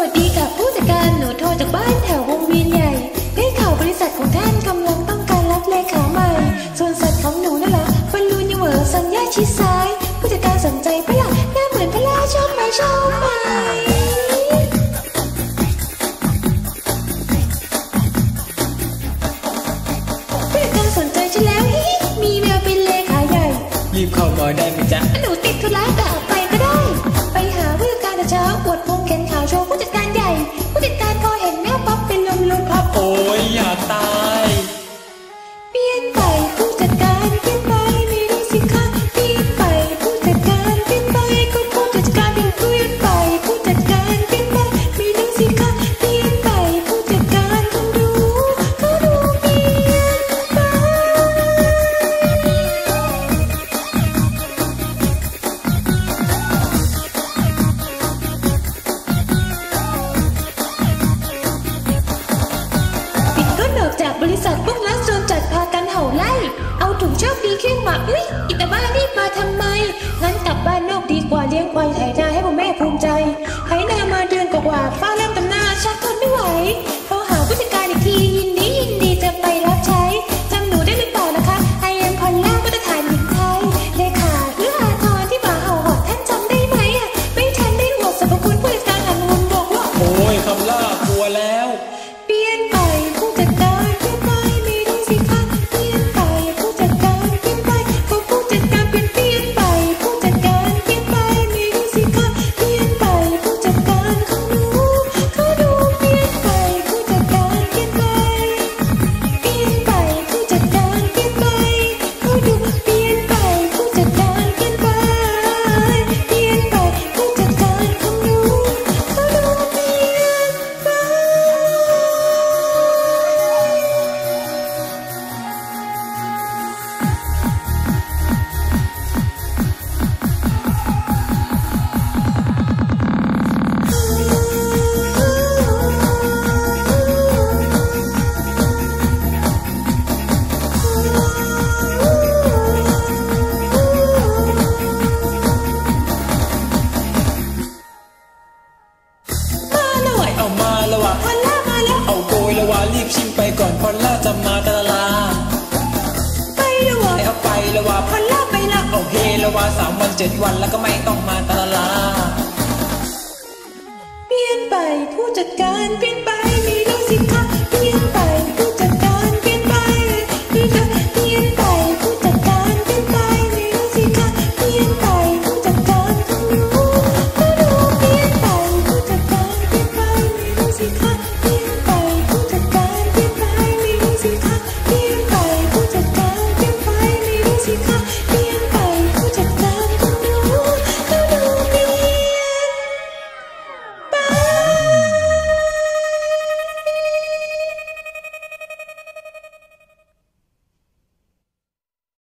วัสดีค่ะผู้จัดการหนูโทรจากบ้านแถววงเวียนใหญ่ ได้ข่าวบริษัทของท่านกำลังต้องการรับเลขาใหม่ ส่วนสัตว์ของหนูนั่นหละบรรลุนยเวอร์สัญญาชิดซ้าย ผู้จัดการสนใจปะล่ะหน้าเหมือนพระลาชอบไหมชอบไหมผู้จัดการสนใจฉันแล้วมีแววเป็นเลขาใหญ่ รีบเข้ามาได้ไหมจ๊ะ ว์ อกจากบริษัทพวกนักโจรจัดพากันเห่าไล่ เอาถุงโชคดีเคี่ยงหมากอุ้ยอิตาบ้ารีบมาทำไม งั้นกลับบ้านนอกดีกว่าเลี้ยงควายไถนาให้พ่อแม่ภูมิใจไถนามาเดือนกว่าฟ้าเริ่มตำหน้าชักทนไม่ไหวโทรหาผู้จัดการอีกทียินดียินดีจะไปรับใช้จำหนูได้หรือเปล่านะคะไอแอมพอลล่ามาตรฐานหญิงไทยเลขาเรื่ออาทรที่มาเห่าหอนท่านจำได้ไหมอะไม่ทันได้อวดสรรพคุณผู้จัดการหันมุนบอกว่าโอ้ยคำล่ เอามาแล้ววะพอลล่ามาแล้วเอาโกยแล้ววะรีบชิงไปก่อนพอลล่าจะมาตะลา ไปแล้วอะเอาไปแล้ววะพอลล่าไปละเอาเฮแล้ววะสามวันเจ็ดวันแล้วก็ไม่ต้องมาตะลา เปลี่ยนไปผู้จัดการเปลี่ยนไปไม่รู้สิคะเปลี่ยนไปผู้